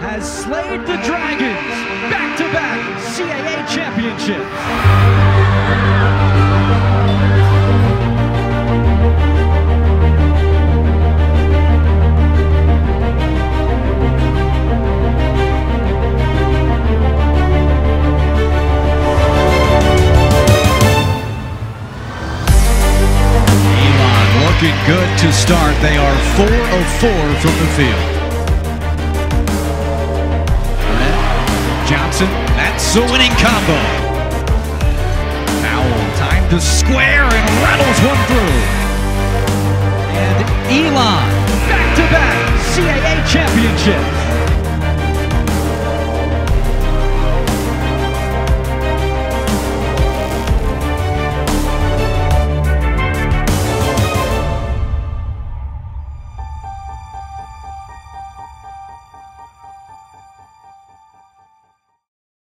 has slayed the Dragons. Back-to-back CAA championships. Good to start. They are 4 of 4 from the field. That's a winning combo. Powell, time to square and rattles one through. And Elon, back-to-back CAA championships.